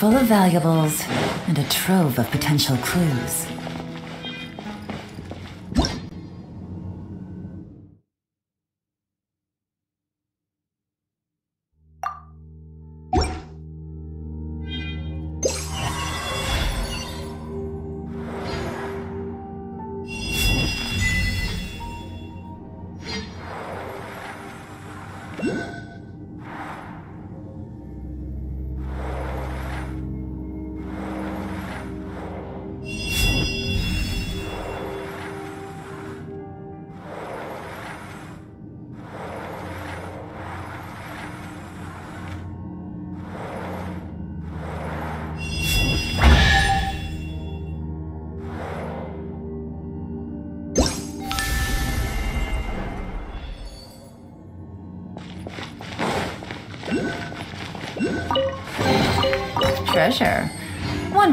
full of valuables and a trove of potential clues.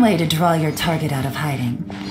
Way to draw your target out of hiding.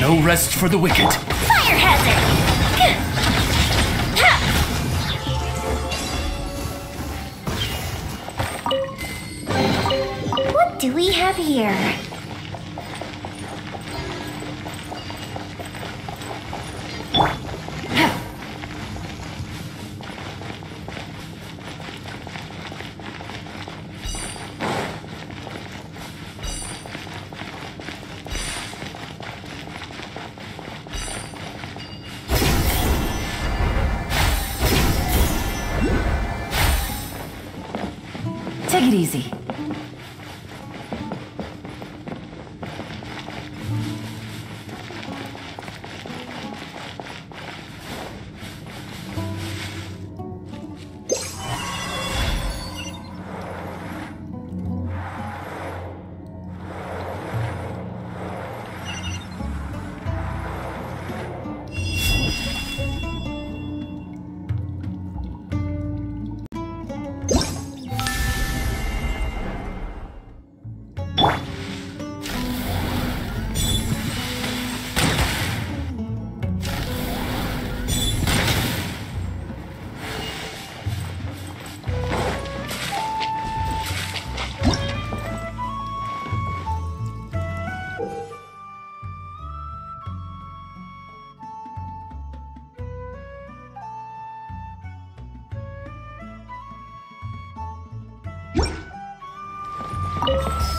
No rest for the wicked. Fire hazard! What do we have here? Música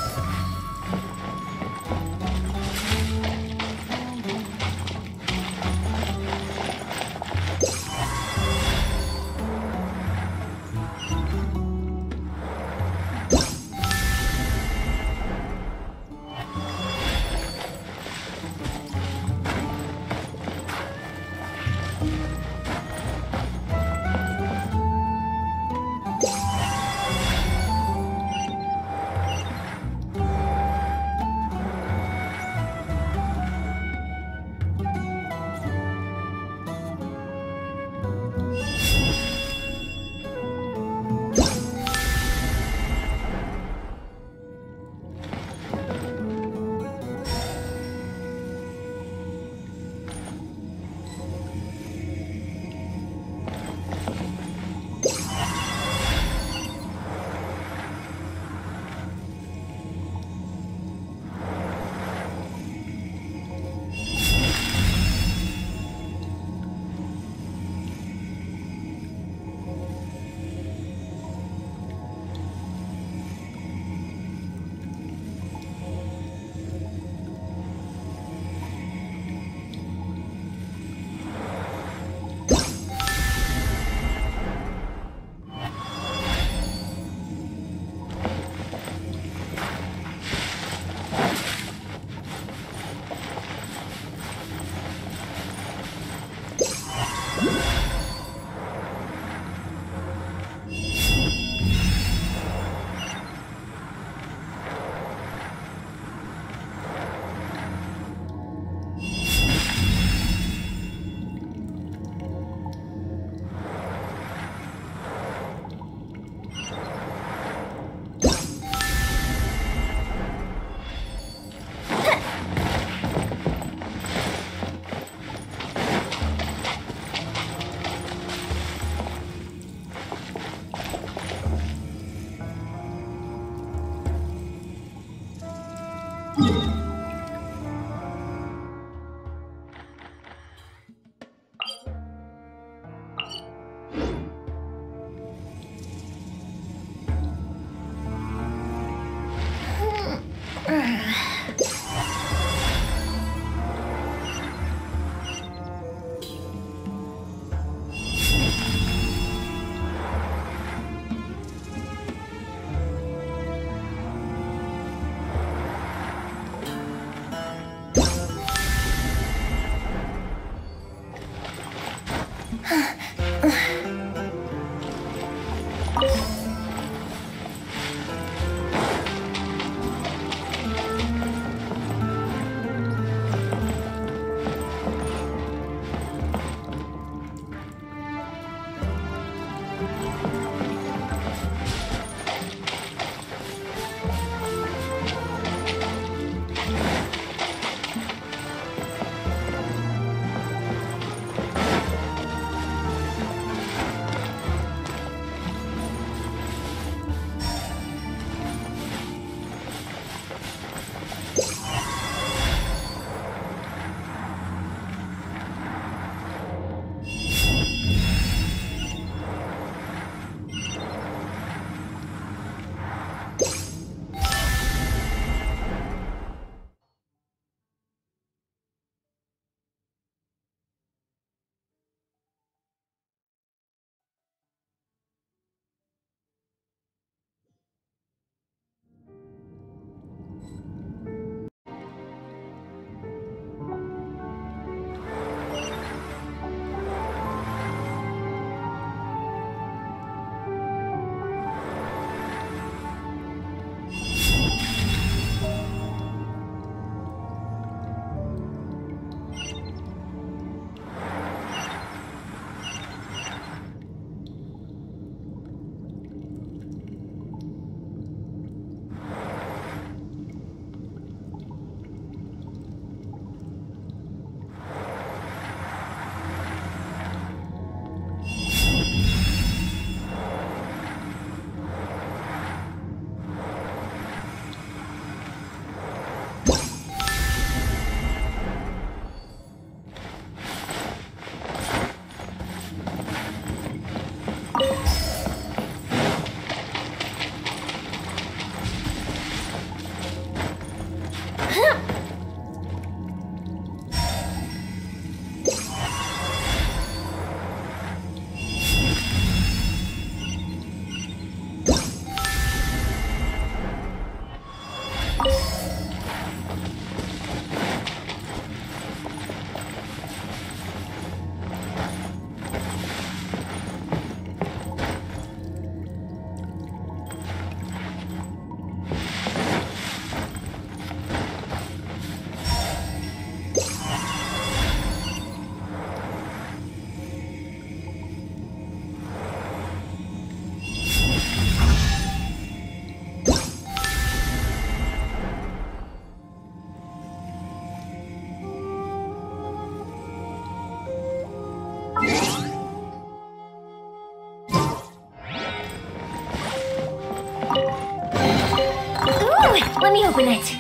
Let me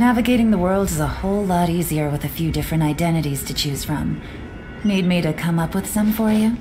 Navigating the world is a whole lot easier with a few different identities to choose from. Need me to come up with some for you?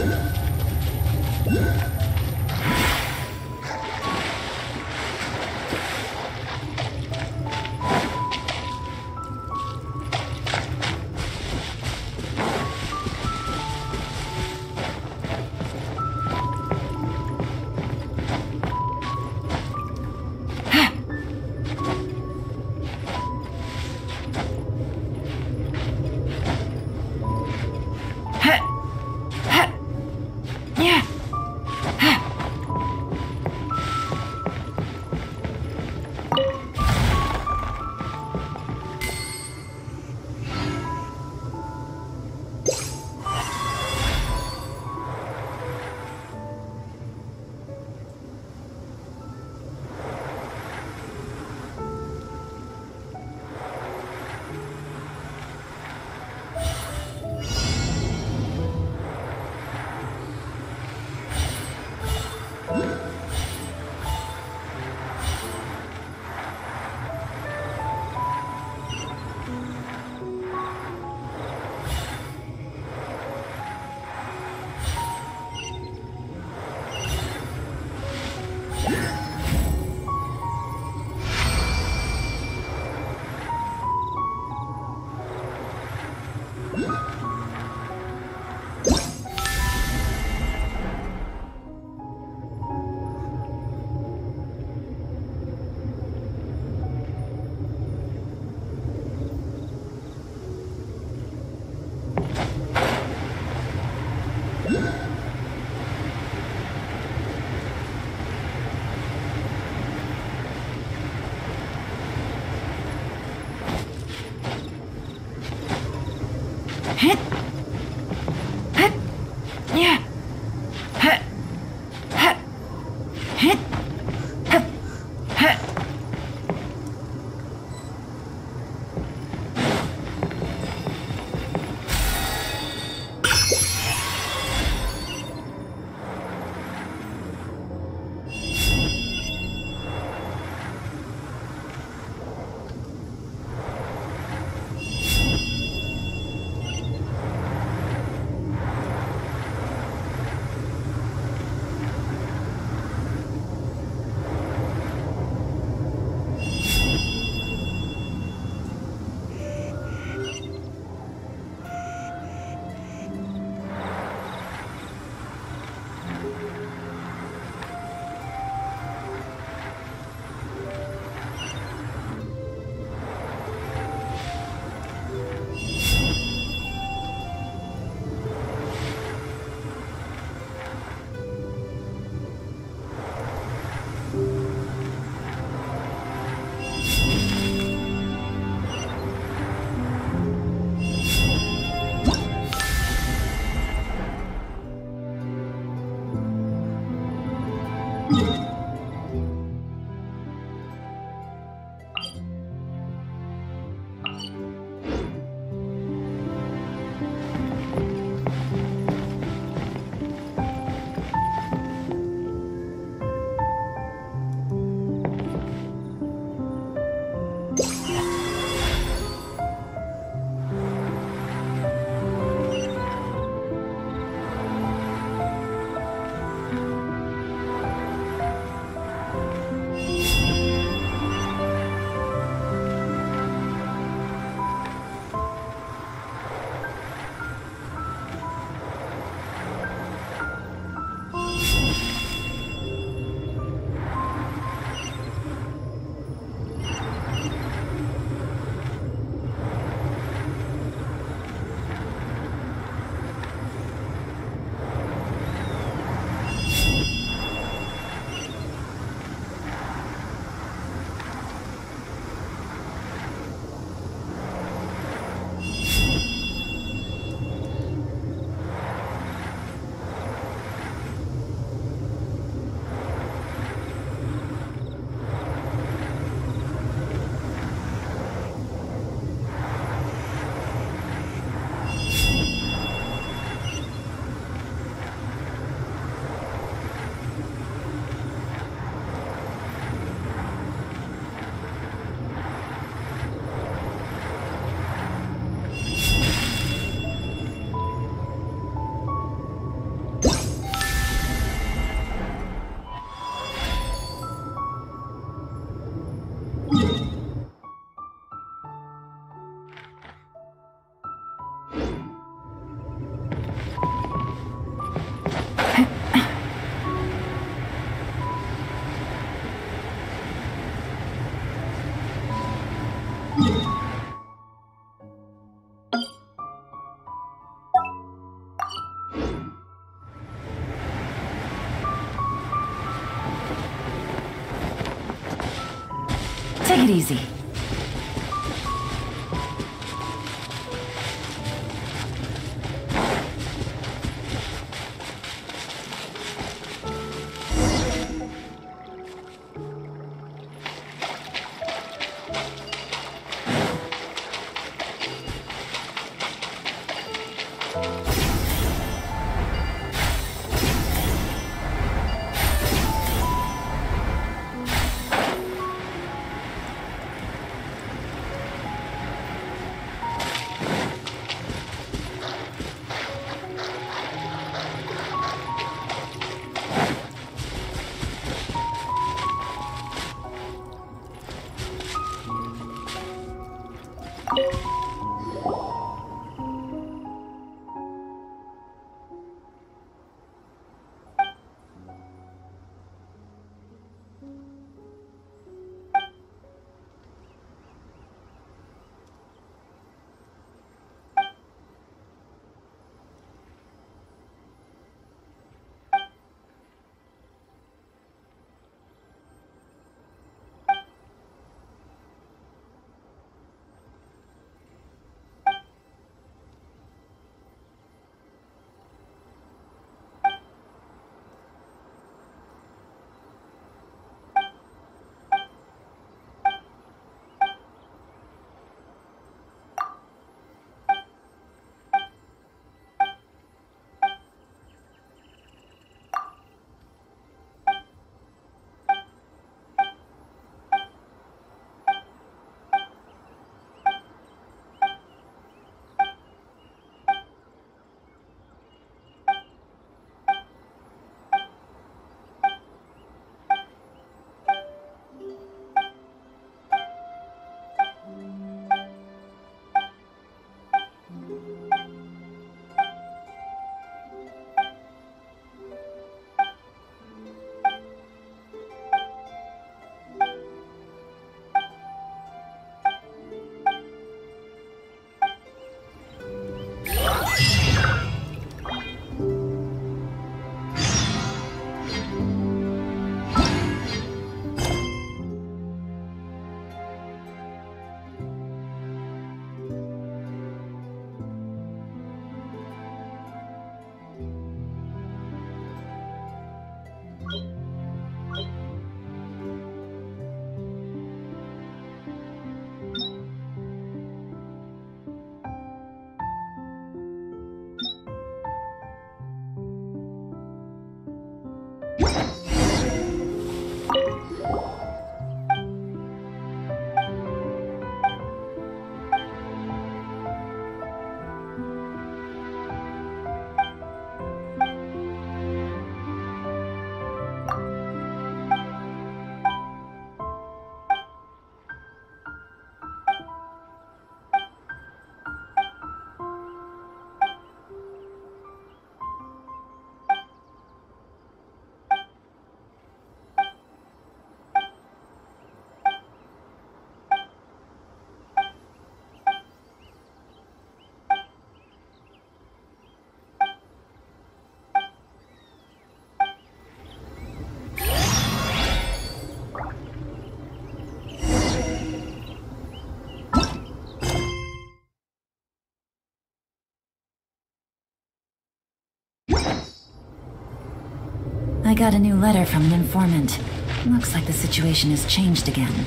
Hit. Easy. I got a new letter from an informant. Looks like the situation has changed again.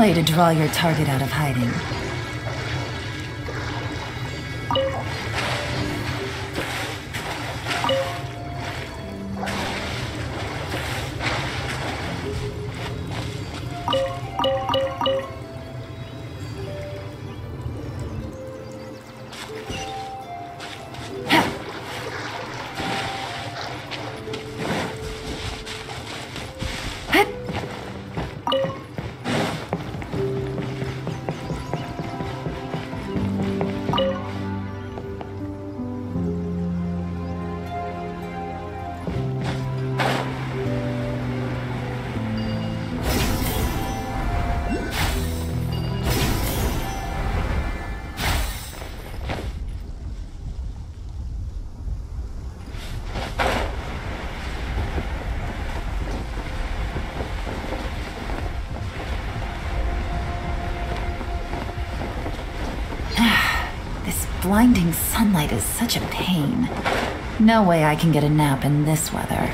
Way to draw your target out of hiding. Blinding sunlight is such a pain. No way I can get a nap in this weather.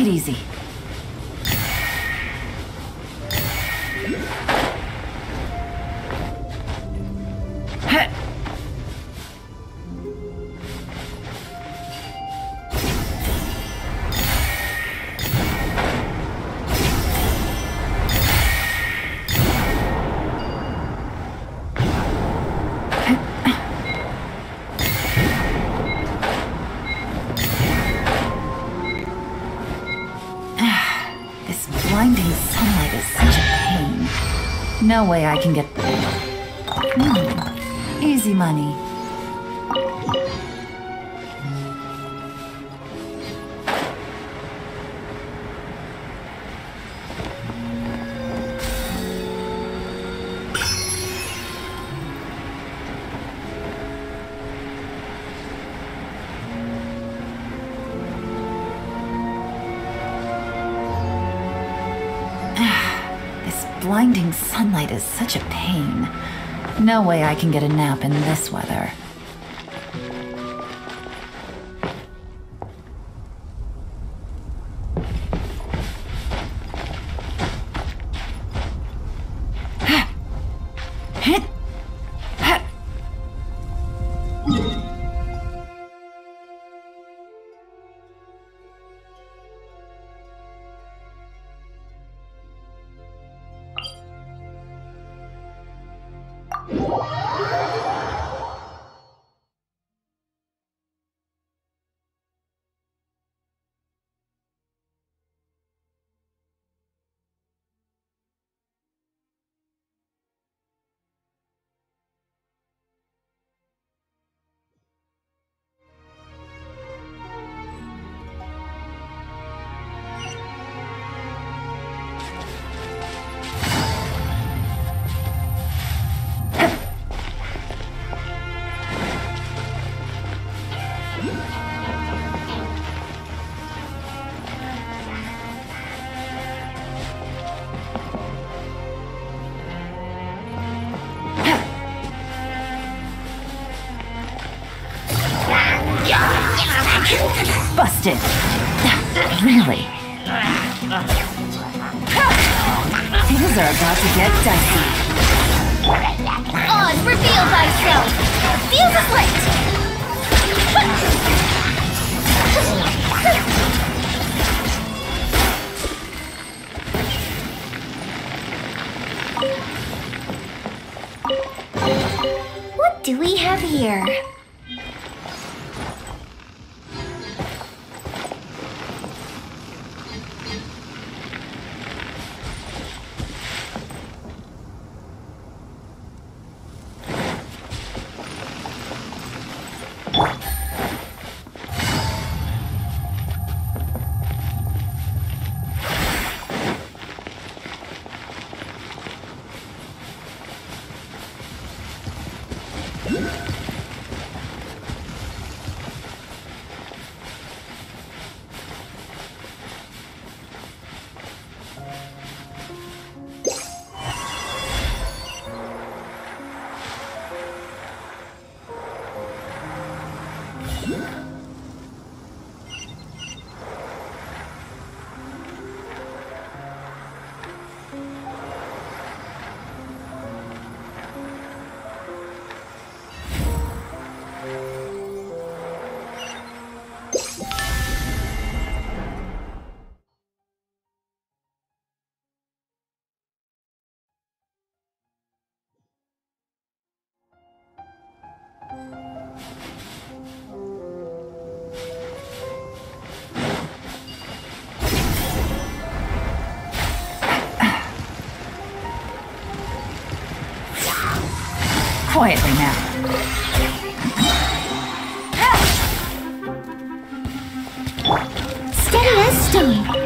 It easy. No way I can get. Such a pain. No way I can get a nap in this weather. Busted. Really? Things are about to get dicey. On, reveal thyself! Fuse is lit! What do we have here? Quietly now. Steady as stone.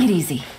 Take it easy.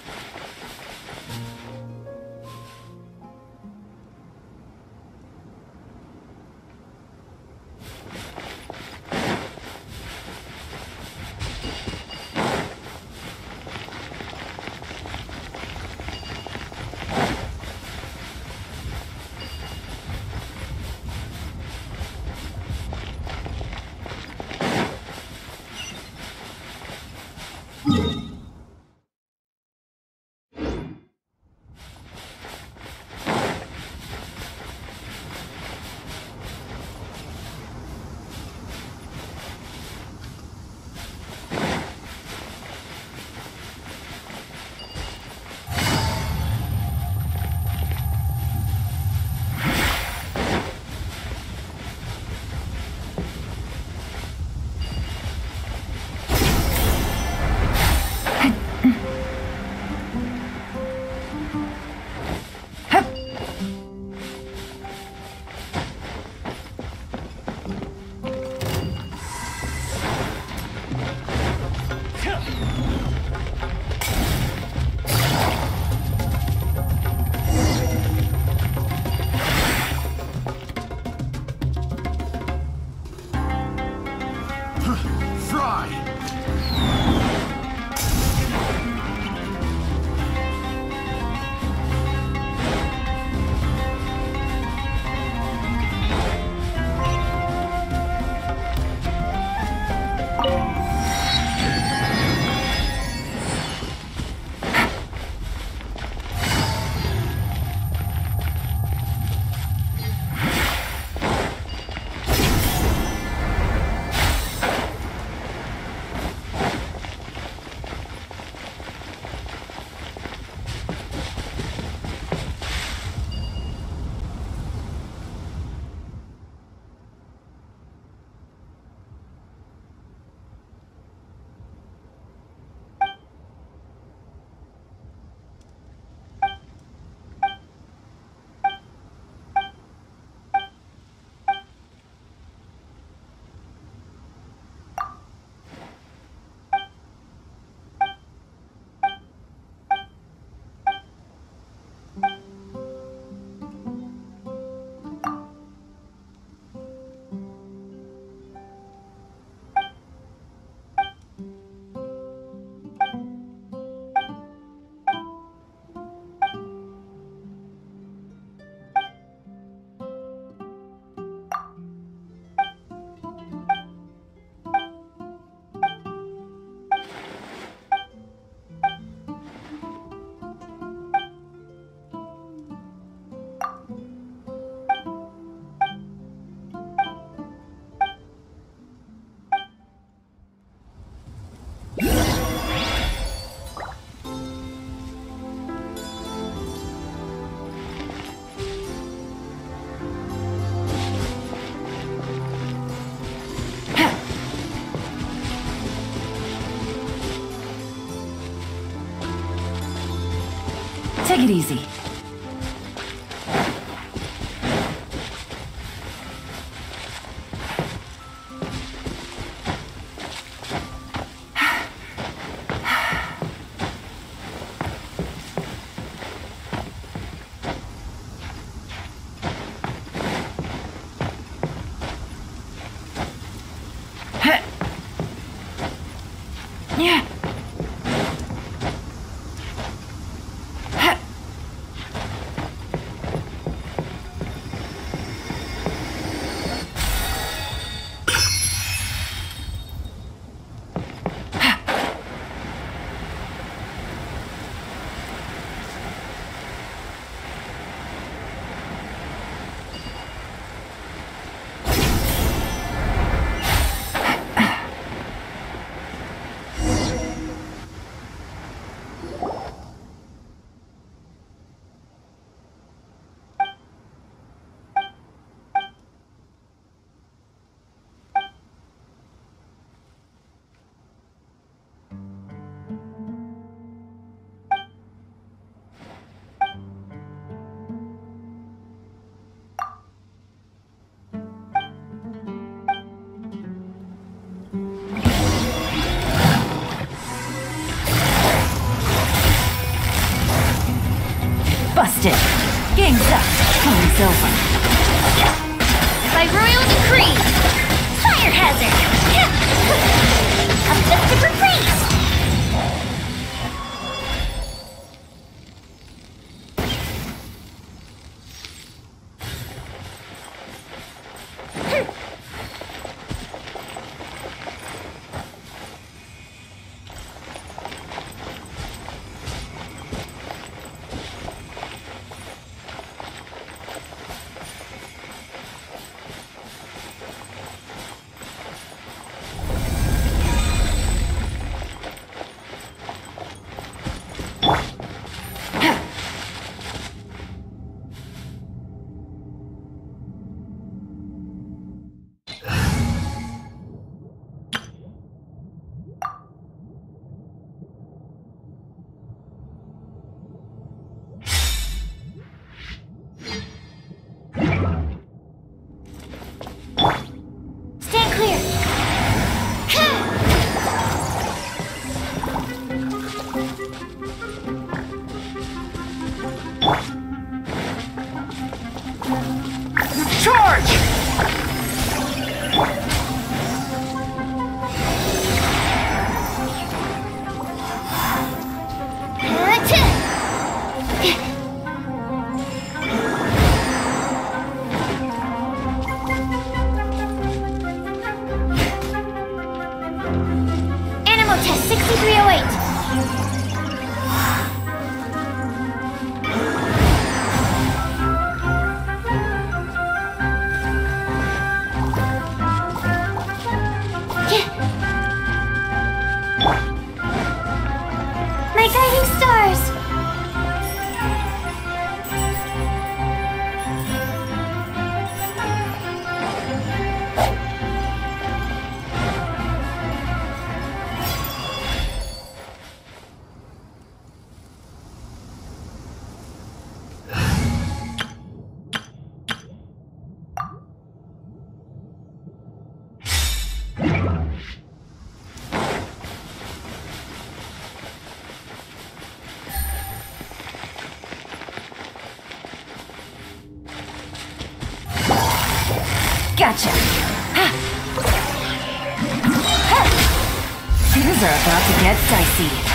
Take it easy. Busted! Game's up. Game's over. By royal decree! Fire hazard! Gotcha! Ha! Ha! Things are about to get dicey.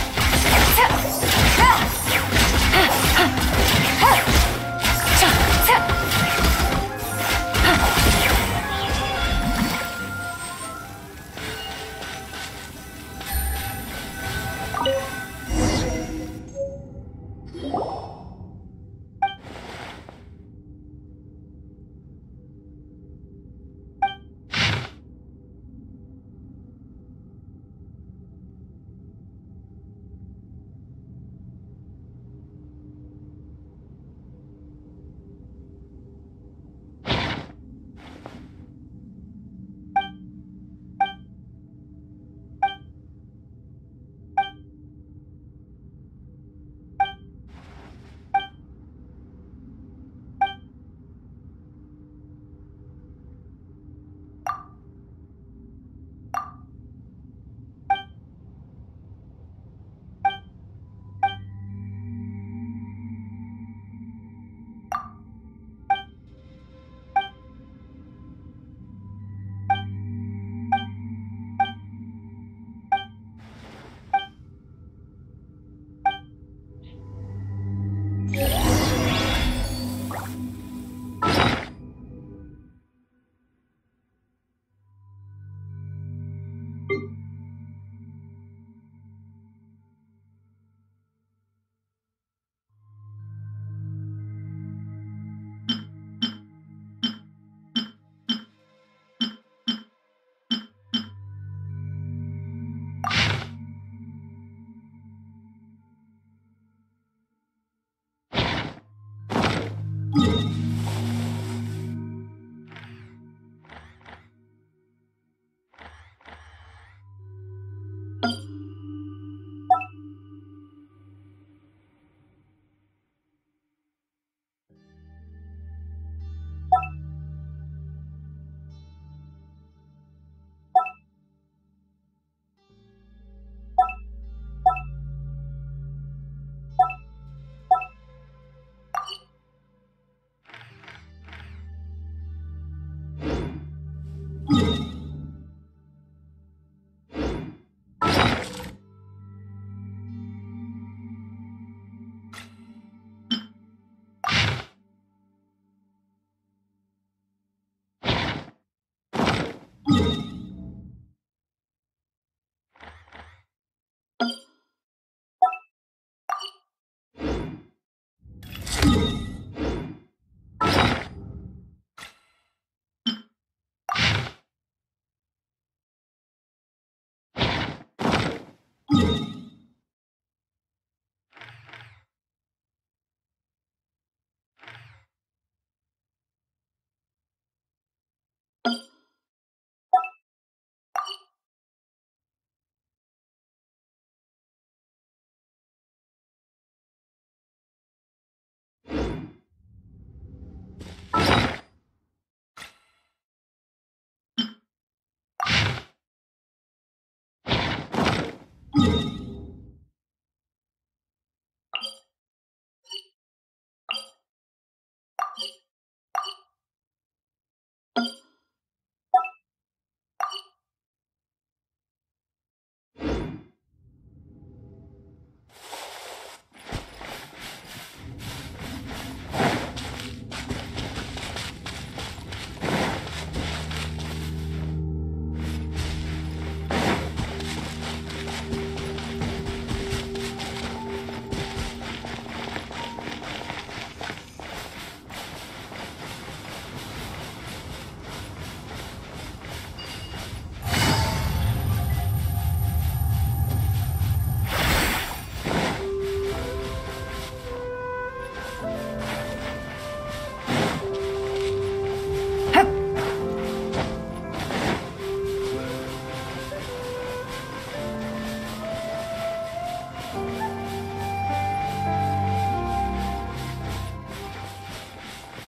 Ugh.